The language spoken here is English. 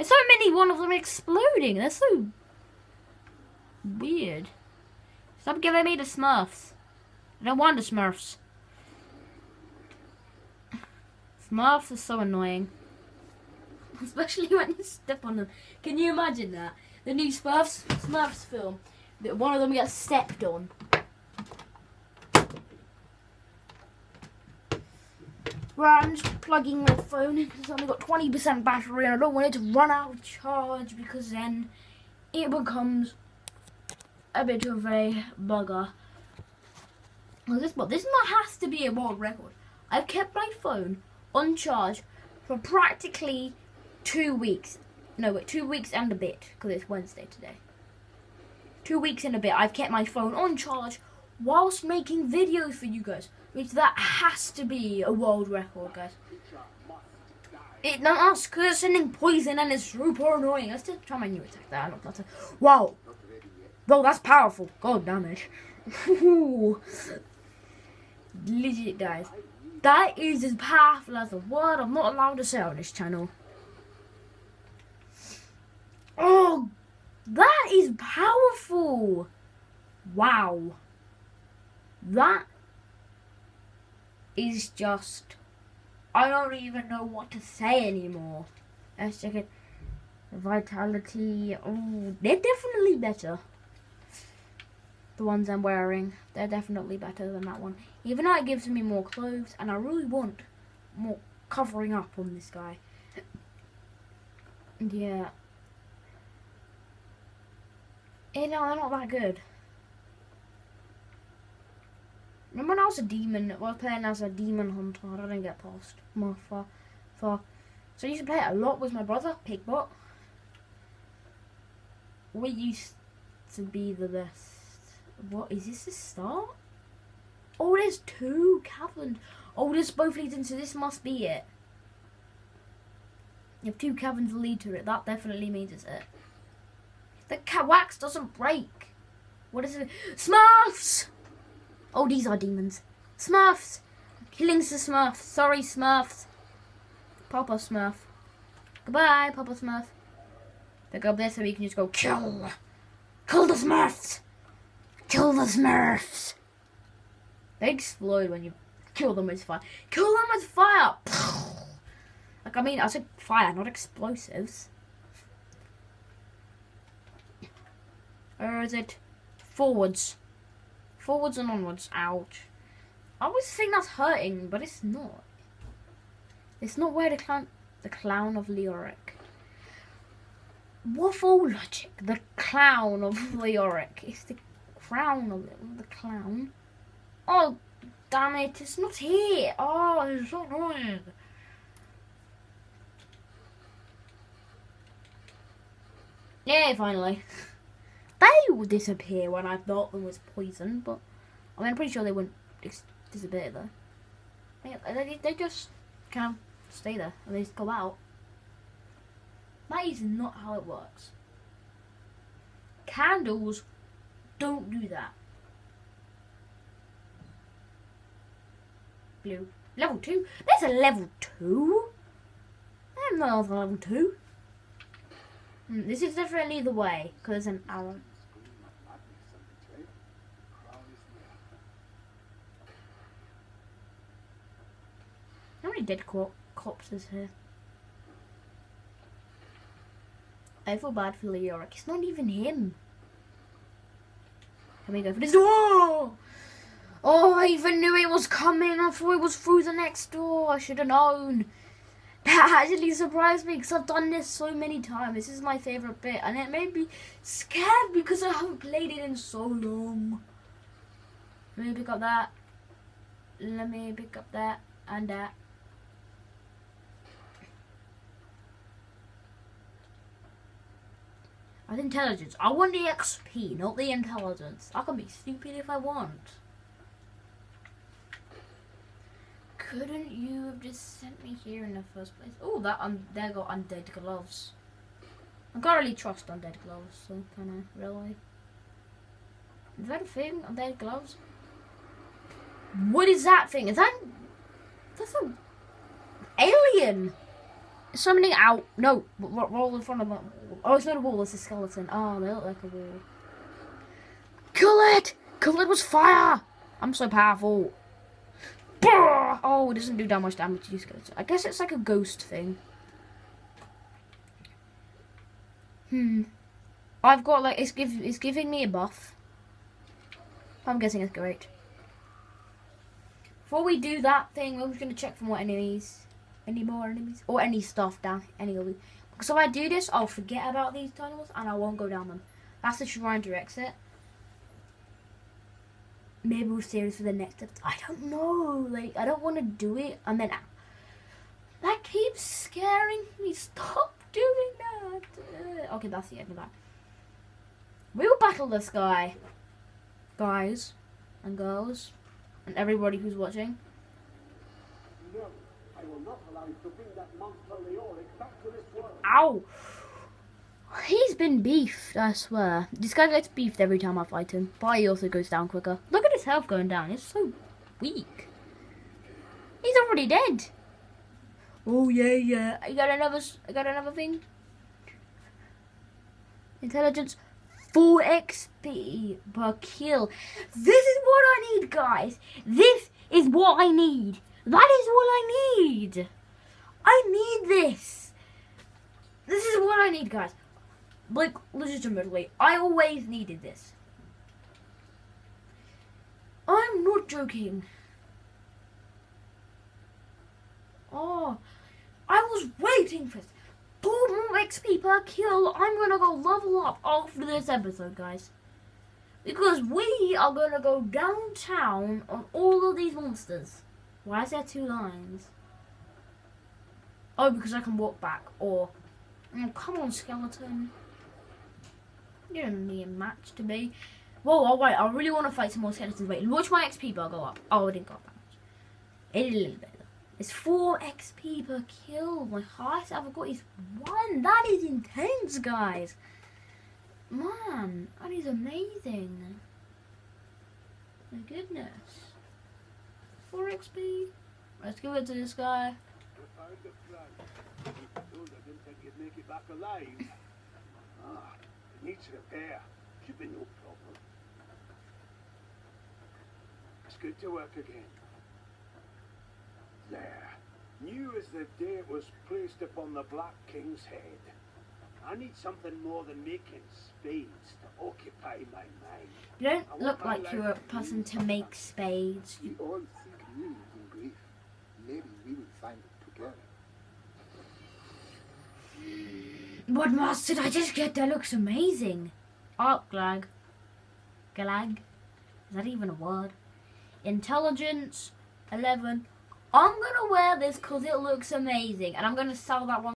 There's so many one of them exploding. They're so weird. Stop giving me the Smurfs. I don't want the Smurfs. Smurfs are so annoying. Especially when you step on them. Can you imagine that? The new Smurfs, Smurfs film. that One of them gets stepped on. Right, I'm just plugging my phone in because it's only got 20% battery and I don't want it to run out of charge because then it becomes a bit of a bugger. Well, this, but this has to be a world record. I've kept my phone on charge for practically two weeks. No, wait, two weeks and a bit because it's Wednesday today. Two weeks and a bit. I've kept my phone on charge whilst making videos for you guys. Which that has to be a world record, guys. It not us because it's sending poison and it's super annoying. Let's just try my new attack. That not that's a, wow. Bro, that's powerful. God damn it. Legit, guys. That is as powerful as a word I'm not allowed to say on this channel. Oh, that is powerful. Wow. That is just. I don't even know what to say anymore. Let's check it. Vitality. Oh, they're definitely better. The ones I'm wearing, they're definitely better than that one. Even though it gives me more clothes, and I really want more covering up on this guy. Yeah. You know, they're not that good. Remember when I was a demon, I was playing as a demon hunter, I didn't get past more far, far. So I used to play it a lot with my brother, Pigbot. We used to be the best. What, is this the start? Oh, there's two caverns. Oh, this both leads into, this must be it. If two caverns lead to it, that definitely means it's it. The wax doesn't break. What is it? Smurfs! Oh, these are demons. Smurfs! Killing the Smurfs. Sorry, Smurfs. Papa Smurf. Goodbye, Papa Smurf. Pick up this so we can just go kill. Kill the Smurfs! Kill the Smurfs! They explode when you kill them with fire. Kill them with fire! like, I mean, I said fire, not explosives. Or is it forwards? Forwards and onwards. Ouch. I always think that's hurting, but it's not. It's not where the clown, the clown of Leoric. Waffle logic. The clown of Leoric. It's the crown of the clown. Oh, damn it! It's not here. Oh, it's so annoying. Yeah, finally. They will disappear when I thought them was poison, but I mean, I'm pretty sure they wouldn't dis disappear though. They, they, just kind of stay there and they just go out. That is not how it works. Candles don't do that. Blue. Level 2? There's a level 2? I don't know level 2. Mm, this is definitely the way, because an arrow. Many dead cor corpses here? I feel bad for Leoric. It's not even him. Can we go for this door? Oh, I even knew it was coming. I thought it was through the next door. I should have known. That actually surprised me because I've done this so many times. This is my favourite bit. And it made me scared because I haven't played it in so long. Let me pick up that. Let me pick up that and that. I intelligence. I want the XP, not the intelligence. I can be stupid if I want. Couldn't you have just sent me here in the first place? Oh, that un there got undead gloves. I can't really trust undead gloves, so can I really? Is that a thing? Undead gloves? What is that thing? Is that that's an alien? Summoning out. No, ro- roll in front of them. Oh, it's not a wall, it's a skeleton. Oh, they look like a wall. Kill it! Kill it with fire! I'm so powerful. Oh, it doesn't do that much damage to you skeleton. I guess it's like a ghost thing. Hmm. I've got like it's give it's giving me a buff. I'm guessing it's great. Before we do that thing, we're just gonna check for more enemies. Any more enemies? Or any stuff down any of. Because if I do this, I'll forget about these tunnels and I won't go down them. That's the shrine to exit. Maybe we'll save this for the next episode. I don't know. Like, I don't want to do it and then... That keeps scaring me. Stop doing that. Uh, okay, that's the end of that. We will battle this guy. Guys and girls and everybody who's watching. No, Ow! He's been beefed, I swear. This guy gets beefed every time I fight him, but he also goes down quicker. Look at his health going down, it's so weak. He's already dead. Oh yeah, yeah. I got another. I got another thing. Intelligence, four XP per kill. This is what I need, guys. This is what I need. That is what I need. I need this. This is what I need, guys. Like, legitimately, I always needed this. I'm not joking. Oh, I was waiting for this. Four more XP per kill. I'm gonna go level up after this episode, guys. Because we are gonna go downtown on all of these monsters. Why is there two lines? Oh, because I can walk back. Or, oh, come on, skeleton. You don't need a match to be. Whoa, oh, wait, I really want to fight some more skeletons. Wait, watch my XP bar go up. Oh, it didn't go up that much. It did a little bit. It's 4 XP per kill. My highest I've got is 1. That is intense, guys. Man, that is amazing. My goodness. 4 XP. Let's give it to this guy. I found the frag. Told I didn't think you'd make it. Ah, it needs repair. Should be no problem. It's good to work again. There. New as the day it was placed upon the Black King's head. I need something more than making spades to occupy my mind. You don't look like you're a person to make spades. In grief. Maybe we will find it together. What mask did I just get? That looks amazing. Art glag. Glag? Is that even a word? Intelligence 11. I'm gonna wear this because it looks amazing and I'm gonna sell that one